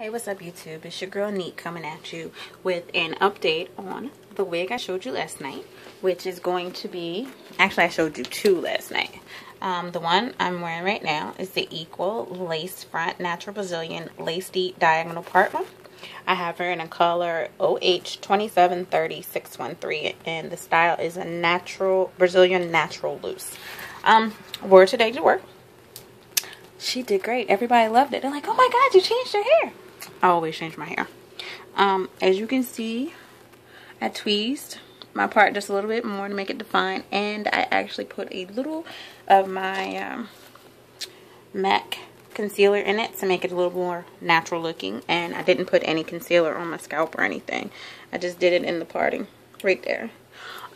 Hey, what's up YouTube? It's your girl Neat coming at you with an update on the wig I showed you last night, which is going to be, actually I showed you two last night. Um, the one I'm wearing right now is the Equal Lace Front Natural Brazilian Lace Deep Diagonal Part one. I have her in a color OH2730613 and the style is a natural, Brazilian natural loose. Um, wore today to work. She did great. Everybody loved it. They're like, oh my god, you changed your hair. I always change my hair. Um, as you can see, I tweezed my part just a little bit more to make it defined. And I actually put a little of my um, MAC concealer in it to make it a little more natural looking. And I didn't put any concealer on my scalp or anything. I just did it in the parting right there.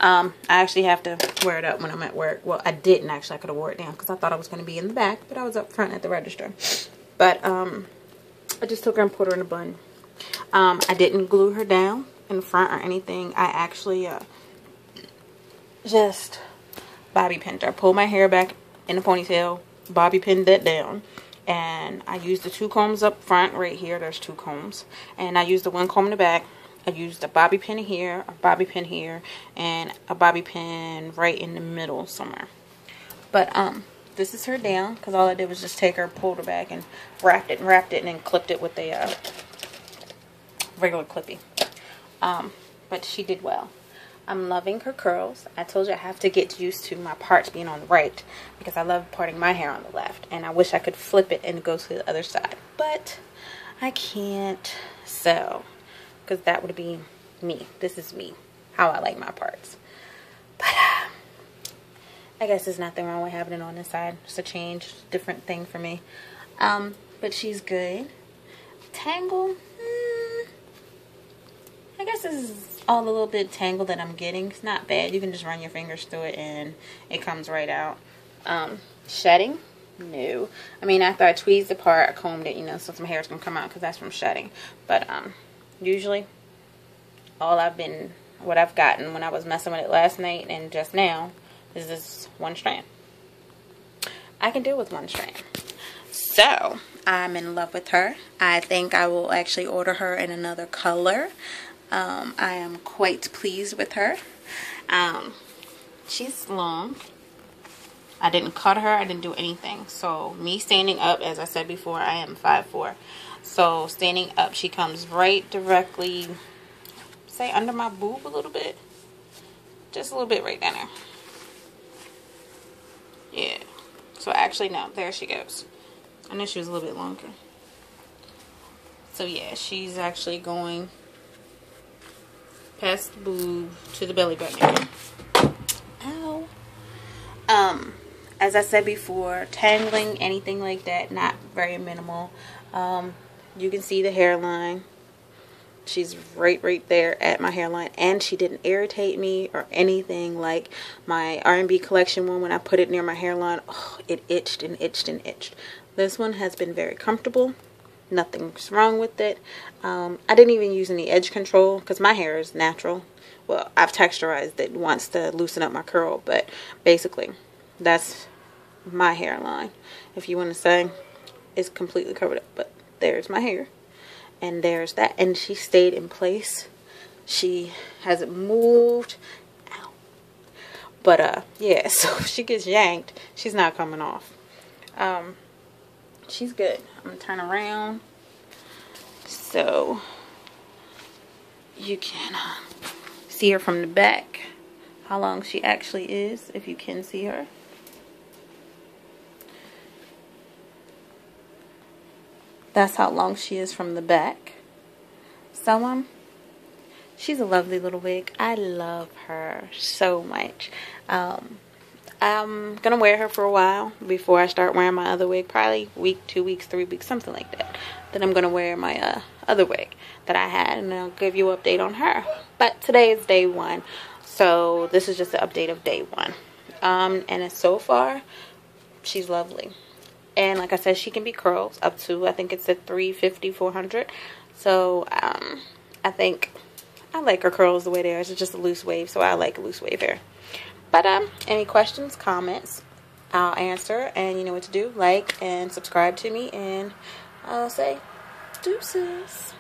Um, I actually have to wear it up when I'm at work. Well, I didn't actually. I could have wore it down because I thought I was going to be in the back. But I was up front at the register. But, um, I just took her and put her in a bun. Um, I didn't glue her down in front or anything. I actually uh, just bobby pinned her. Pulled my hair back in a ponytail, bobby pinned that down. And I used the two combs up front right here. There's two combs. And I used the one comb in the back. I used a bobby pin here, a bobby pin here, and a bobby pin right in the middle somewhere. But um, this is her down because all I did was just take her, pulled her back, and wrapped it and wrapped it and then clipped it with a uh, regular clippy. Um, but she did well. I'm loving her curls. I told you I have to get used to my parts being on the right because I love parting my hair on the left. And I wish I could flip it and go to the other side. But I can't. So, because that would be me. This is me. How I like my parts. I guess there's nothing wrong with having it on this side. It's a change, different thing for me. Um, but she's good. Tangle, hmm, I guess this is all a little bit tangled that I'm getting. It's not bad. You can just run your fingers through it and it comes right out. Um, shedding, no. I mean, after I tweezed the part, I combed it, you know, so some hair is going to come out because that's from shedding. But um, usually, all I've been, what I've gotten when I was messing with it last night and just now is this one strand. I can deal with one strand. So, I'm in love with her. I think I will actually order her in another color. Um, I am quite pleased with her. Um, she's long. I didn't cut her. I didn't do anything. So, me standing up, as I said before, I am 5'4". So, standing up, she comes right directly, say, under my boob a little bit. Just a little bit right down there. Yeah. So actually, no. There she goes. I know she was a little bit longer. So yeah, she's actually going past the boob to the belly button Ow. Um, as I said before, tangling, anything like that, not very minimal. Um, you can see the hairline she's right right there at my hairline and she didn't irritate me or anything. Like my R&B collection one when I put it near my hairline oh, it itched and itched and itched. This one has been very comfortable. Nothing's wrong with it. Um, I didn't even use any edge control because my hair is natural. Well I've texturized it once to loosen up my curl but basically that's my hairline. If you want to say it's completely covered up but there's my hair and there's that. And she stayed in place. She hasn't moved but uh yeah so if she gets yanked she's not coming off. Um she's good. I'm gonna turn around. So you can uh, see her from the back. How long she actually is if you can see her That's how long she is from the back. So, um, she's a lovely little wig. I love her so much. Um, I'm going to wear her for a while before I start wearing my other wig. Probably week, two weeks, three weeks, something like that. Then I'm going to wear my uh, other wig that I had and I'll give you an update on her. But today is day one. So this is just an update of day one. Um, and so far, she's lovely. And like I said, she can be curls up to, I think it's a 350, 400. So, um, I think I like her curls the way they are. It's just a loose wave, so I like loose wave hair. But, um, any questions, comments, I'll answer. And you know what to do. Like and subscribe to me. And I'll say Deuces.